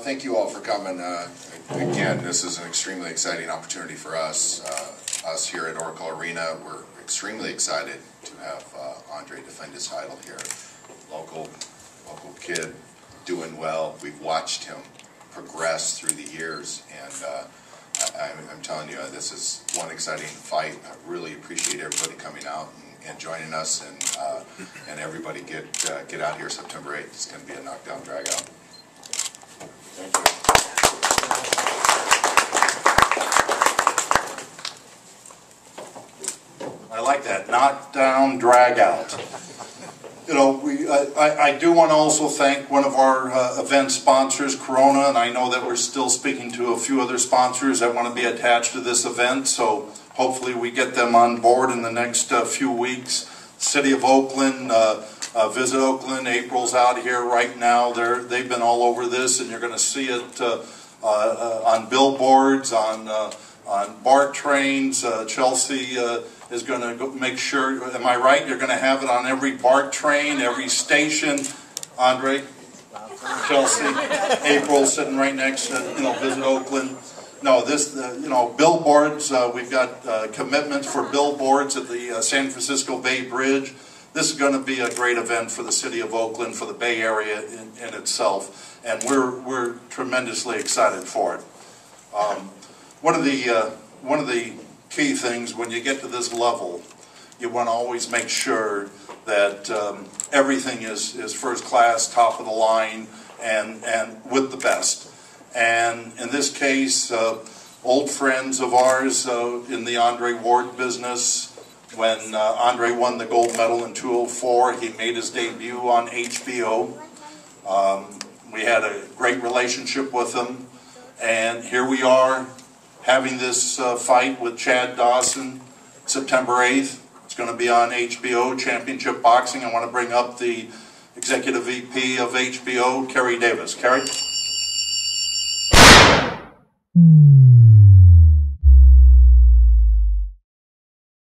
thank you all for coming. Uh, again, this is an extremely exciting opportunity for us. Uh, us here at Oracle Arena, we're extremely excited to have uh, Andre defend his title here. Local, local kid, doing well. We've watched him progress through the years, and uh, I, am telling you, this is one exciting fight. I really appreciate everybody coming out and, and joining us, and uh, and everybody get uh, get out here September 8th. It's going to be a knockdown drag out. Thank you. I like that. Knock down, drag out you know, we, I, I do want to also thank one of our uh, event sponsors, Corona, and I know that we're still speaking to a few other sponsors that want to be attached to this event, so hopefully we get them on board in the next uh, few weeks. City of Oakland, uh, uh Visit Oakland, April's out here right now. They're, they've been all over this, and you're going to see it uh, uh, on billboards, on, on BART trains. Chelsea is going to make sure, am I right? You're going to have it on every BART train, every station. Andre, Chelsea, April sitting right next to, you know, Visit Oakland. No, this, uh, you know, billboards, uh, we've got uh, commitments for billboards at the uh, San Francisco Bay Bridge. This is going to be a great event for the city of Oakland, for the Bay Area in, in itself, and we're, we're tremendously excited for it. Um, one of the, uh, one of the key things when you get to this level. You want to always make sure that um, everything is, is first class, top of the line, and, and with the best. And in this case, uh, old friends of ours uh, in the Andre Ward business, when uh, Andre won the gold medal in 204, he made his debut on HBO. Um, we had a great relationship with him, and here we are having this uh, fight with Chad Dawson September 8th. It's going to be on HBO, Championship Boxing. I want to bring up the Executive VP of HBO, Kery Davis. Kery?